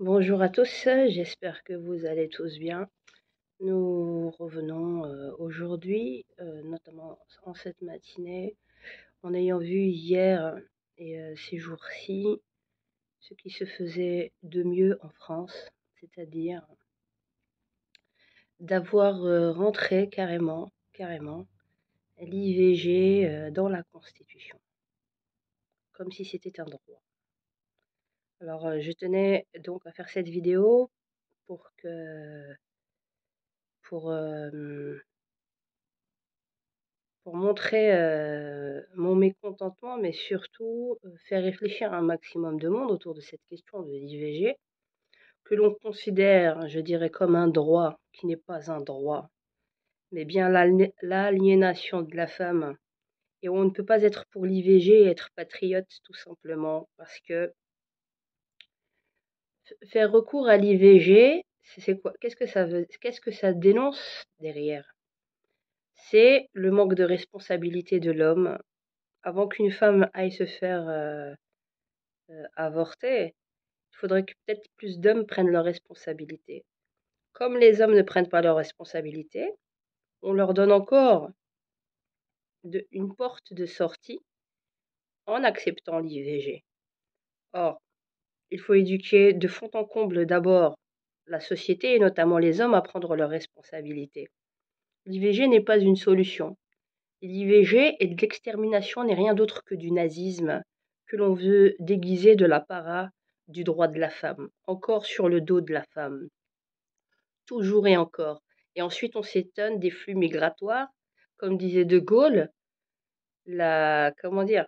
Bonjour à tous, j'espère que vous allez tous bien. Nous revenons euh, aujourd'hui, euh, notamment en cette matinée, en ayant vu hier et euh, ces jours-ci ce qui se faisait de mieux en France, c'est-à-dire d'avoir rentré carrément, carrément l'IVG dans la Constitution, comme si c'était un droit. Alors, je tenais donc à faire cette vidéo pour que pour, pour montrer, mon mécontentement, mais surtout, faire réfléchir un maximum de monde autour de cette question de l'IVG, que l'on considère, je dirais, comme un droit qui n'est pas un droit, mais bien l'aliénation de la femme. Et on ne peut pas être pour l'IVG et être patriote tout simplement parce que faire recours à l'IVG, Qu'est-ce que ça dénonce derrière? C'est le manque de responsabilité de l'homme. Avant qu'une femme aille se faire euh, euh, avorter, il faudrait que peut-être plus d'hommes prennent leurs responsabilités. Comme les hommes ne prennent pas leurs responsabilités, on leur donne encore une porte de sortie en acceptant l'IVG. Or, il faut éduquer de fond en comble d'abord la société et notamment les hommes à prendre leurs responsabilités. L'IVG n'est pas une solution. L'IVG et l'extermination n'est rien d'autre que du nazisme que l'on veut déguiser de l'apparat du droit de la femme, encore sur le dos de la femme. Toujours et encore. Et ensuite on s'étonne des flux migratoires, comme disait De Gaulle, la comment dire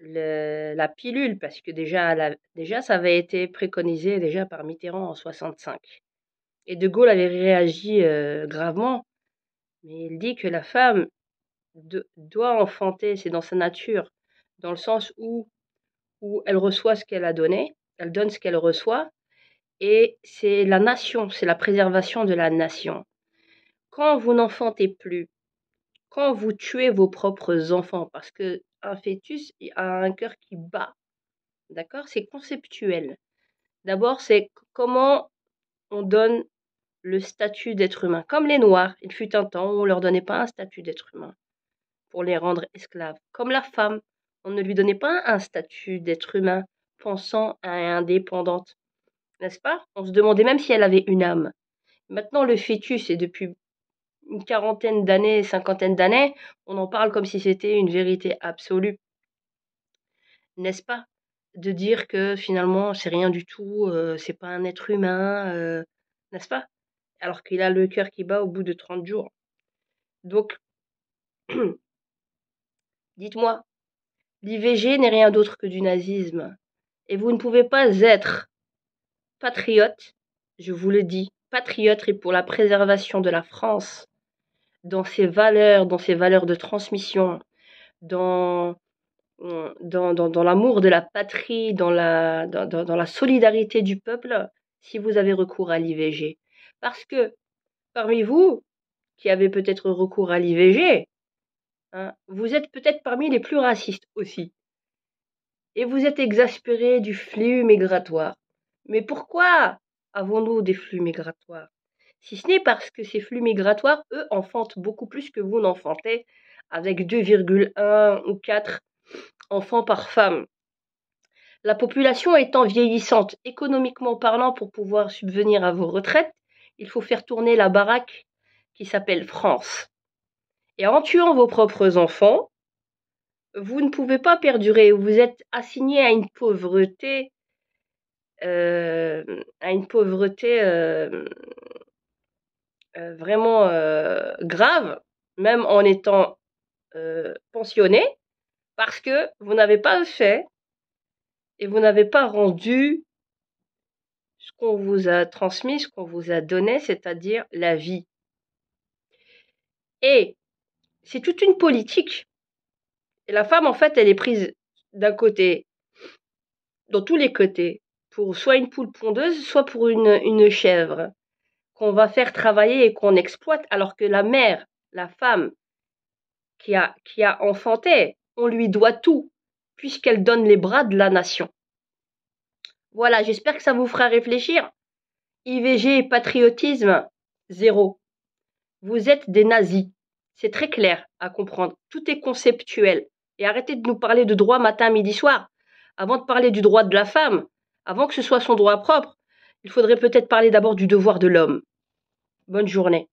la pilule, parce que déjà, déjà, ça avait été préconisé déjà par Mitterrand en 65. Et De Gaulle avait réagi euh, gravement, mais il dit que la femme doit enfanter, c'est dans sa nature, dans le sens où, où elle reçoit ce qu'elle a donné, elle donne ce qu'elle reçoit, et c'est la nation, c'est la préservation de la nation. Quand vous n'enfantez plus, quand vous tuez vos propres enfants, parce que un fœtus a un cœur qui bat. D'accord C'est conceptuel. D'abord, c'est comment on donne le statut d'être humain. Comme les Noirs, il fut un temps où on ne leur donnait pas un statut d'être humain pour les rendre esclaves. Comme la femme, on ne lui donnait pas un statut d'être humain pensant à indépendante. N'est-ce pas? On se demandait même si elle avait une âme. Maintenant, le fœtus, et depuis une quarantaine d'années, cinquantaine d'années, on en parle comme si c'était une vérité absolue. N'est-ce pas? De dire que finalement c'est rien du tout, euh, c'est pas un être humain, euh, n'est-ce pas? Alors qu'il a le cœur qui bat au bout de 30 jours. Donc, dites-moi, l'IVG n'est rien d'autre que du nazisme. Et vous ne pouvez pas être patriote, je vous le dis, patriote et pour la préservation de la France, dans ses valeurs, dans ses valeurs de transmission, dans, dans, dans, l'amour de la patrie, dans la, dans, dans, la solidarité du peuple, si vous avez recours à l'IVG. Parce que parmi vous, qui avez peut-être recours à l'IVG, hein, vous êtes peut-être parmi les plus racistes aussi. Et vous êtes exaspérés du flux migratoire. Mais pourquoi avons-nous des flux migratoires? Si ce n'est parce que ces flux migratoires, eux, enfantent beaucoup plus que vous n'enfantez, avec 2,1 ou 4 enfants par femme. La population étant vieillissante, économiquement parlant, pour pouvoir subvenir à vos retraites, il faut faire tourner la baraque qui s'appelle France. Et en tuant vos propres enfants, vous ne pouvez pas perdurer. Vous êtes assigné à une pauvreté, euh, à une pauvreté euh, vraiment euh, grave, même en étant euh, pensionné, parce que vous n'avez pas fait et vous n'avez pas rendu ce qu'on vous a transmis, ce qu'on vous a donné, c'est-à-dire la vie. Et c'est toute une politique. Et la femme, en fait, elle est prise d'un côté, dans tous les côtés, pour soit une poule pondeuse, soit pour une, une chèvre qu'on va faire travailler et qu'on exploite, alors que la mère, la femme qui a, enfanté, on lui doit tout, puisqu'elle donne les bras de la nation. Voilà, j'espère que ça vous fera réfléchir. IVG et patriotisme, zéro. Vous êtes des nazis. C'est très clair à comprendre. Tout est conceptuel. Et arrêtez de nous parler de droit matin, midi, soir. Avant de parler du droit de la femme, avant que ce soit son droit propre, il faudrait peut-être parler d'abord du devoir de l'homme. Bonne journée.